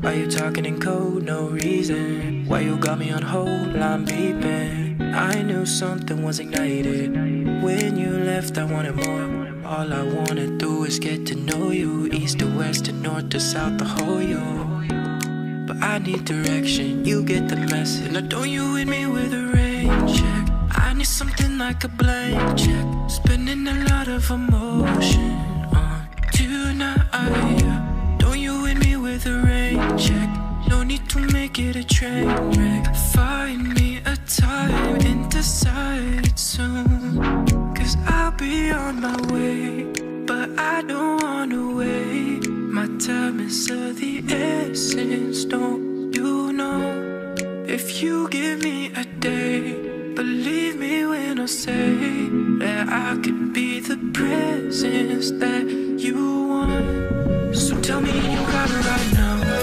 Why you talking in code? No reason. Why you got me on hold? I'm beeping. I knew something was ignited. When you left, I wanted more. All I wanna do is get to know you. East to west to north to south, the whole you. But I need direction, you get the message. Now don't you hit me with a rain check. I need something like a blank check. Spending a lot of emotion on tonight. Don't you hit me with a rain check. No need to make it a train wreck. Find me a time and decide soon. Cause I'll be on my way. But I don't wanna wait. My time is of the essence, don't you know? If you give me a day, believe me when I say that I could be the presence that you want. So tell me you got it right now.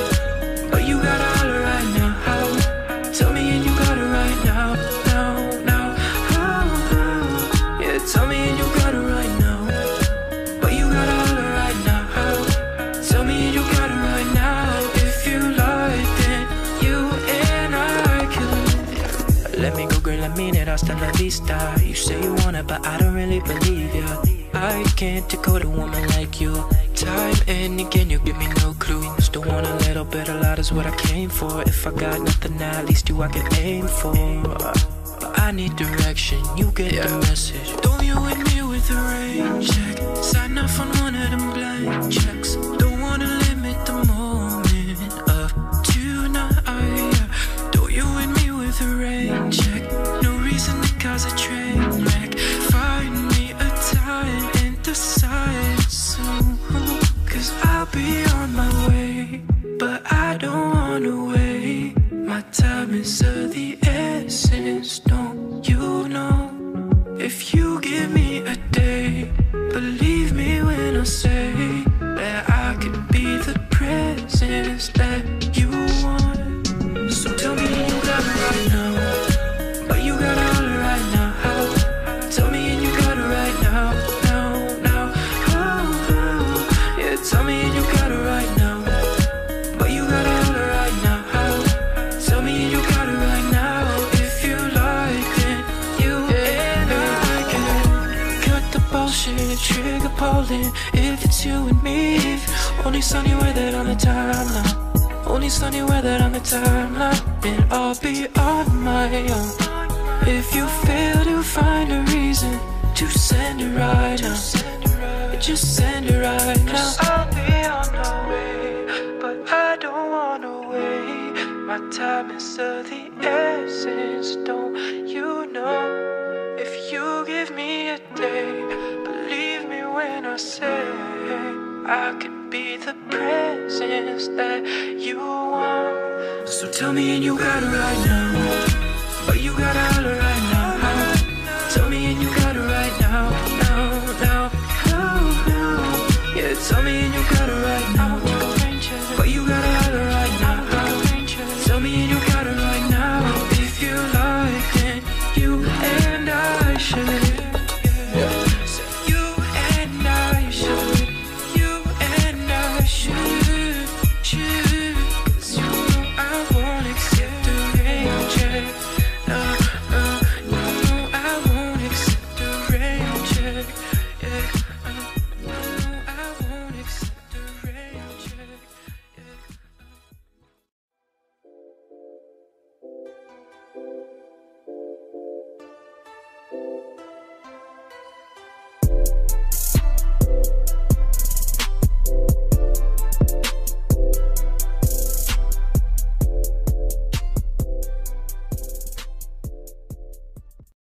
I it. Hasta la vista. You say you want it, but I don't really believe ya. I can't decode a woman like you. Time and again, you give me no clue. Still want a little bit, a lot is what I came for. If I got nothing, now at least you I can aim for. I need direction, you get the message. Don't you hit me with a rain check. Sign off on one of them blank checks. Don't wanna limit the moment of tonight. Don't you hit me with a rain cause a train wreck. Find me a time and decide soon. Cause I'll be on my way. But I don't wanna wait. My time is of the essence, don't you know? If you give me a day, believe me when I say that I could be the presence that bullshit, trigger pulling. If it's you and me, if only sunny weather on the timeline. Only sunny weather on the timeline, and I'll be on my own. If you fail to find a reason to send it right now, just send it right now. I'll be on the way, but I don't wanna wait. My time is of the I could be the presence that you want. So tell me, and you got it right now. But you gotta.